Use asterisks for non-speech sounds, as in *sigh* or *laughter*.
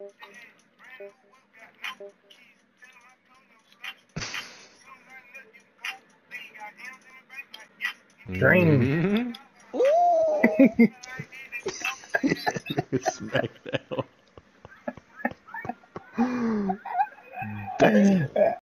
Mm-hmm. Green. *laughs* *laughs* Smackdown. *laughs*